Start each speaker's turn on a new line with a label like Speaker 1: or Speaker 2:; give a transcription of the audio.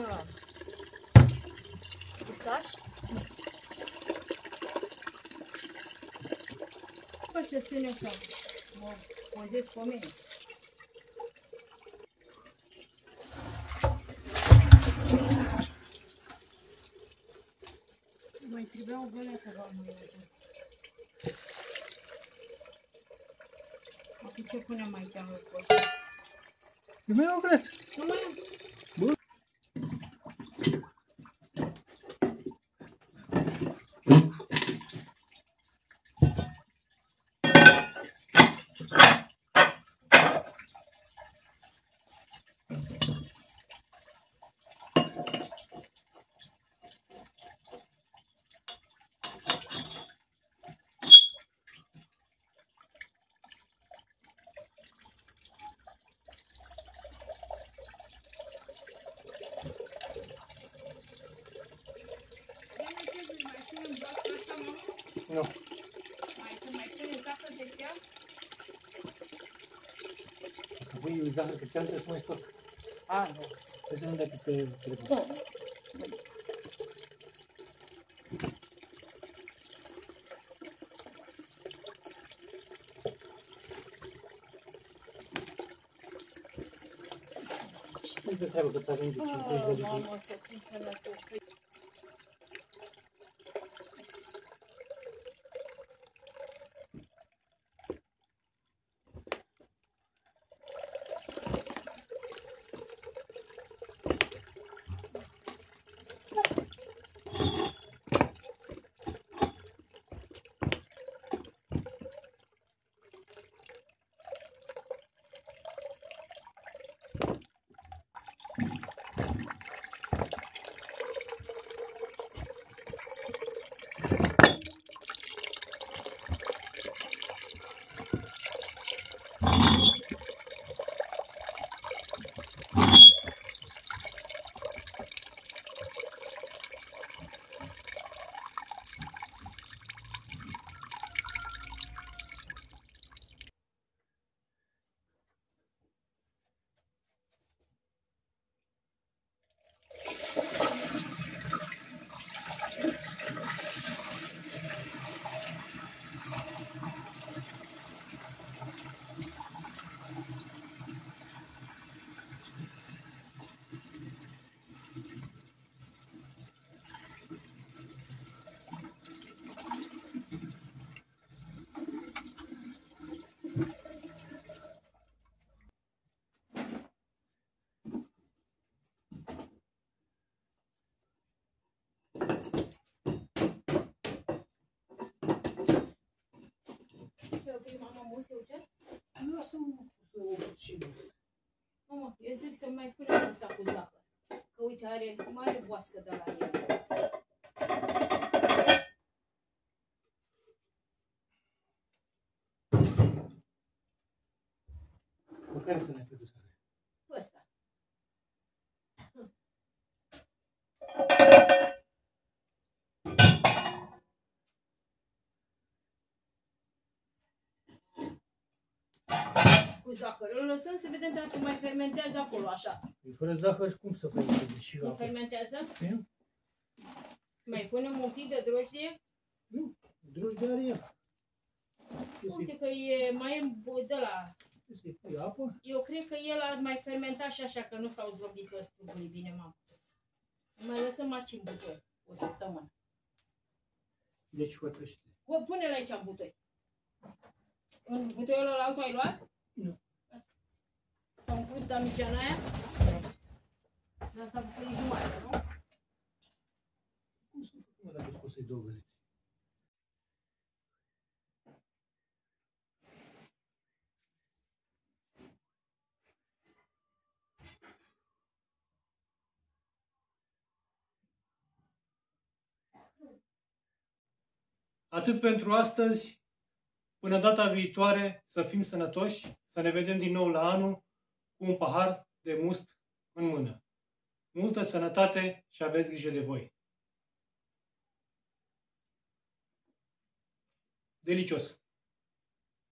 Speaker 1: până la pistaș. Păi să se ne să mă pozez pe mine. Mai trebuia o găleată la mâine. Acum ce punem aici în locul ăsta?
Speaker 2: Eu mai au greț.
Speaker 1: Nu mai am.
Speaker 2: Nu.
Speaker 1: Mai să mai punem zahăr de tea?
Speaker 2: Să pui zahăr pe cean, trebuie să mai stoc.
Speaker 1: A, nu.
Speaker 2: Trebuie să nu dai peste trecut.
Speaker 1: Da.
Speaker 2: Nu te treabă că ți-a venit de 50 de
Speaker 1: Oh,
Speaker 2: litri.
Speaker 1: mamă, să fii sănătos. Să mai punem asta cu zahăr. Că uite, are mare boască de la el.
Speaker 2: Măcar să ne pe dusare.
Speaker 1: Cu ăsta. Cu zahăr. Îl lăsăm să vedem dacă mai fermentează acolo, așa.
Speaker 2: Păi fără zahăr cum să faci și
Speaker 1: Nu
Speaker 2: apă?
Speaker 1: fermentează?
Speaker 2: Nu?
Speaker 1: Mai punem un pic de drojdie?
Speaker 2: Nu, drojdie are ea. Tu
Speaker 1: Uite
Speaker 2: să-i-
Speaker 1: că e mai e de la...
Speaker 2: tu să-i pui apă,
Speaker 1: Eu cred că el a mai fermentat și așa, că nu s-au zdrobit toți strugurii bine, mamă. Mai lăsăm aici în butoi, o săptămână.
Speaker 2: deci hotărăște.
Speaker 1: O, pune-l aici în butoi. În butoiul ăla altul ai luat?
Speaker 2: Nu.
Speaker 1: S-a umplut damicana aia? Dar s-a făcut jumătate, nu?
Speaker 2: Cum să fac mă dacă scos să-i două găleți? Atât pentru astăzi. Până data viitoare, să fim sănătoși, să ne vedem din nou la anul cu un pahar de must în mână. Multă sănătate și aveți grijă de voi! Delicios!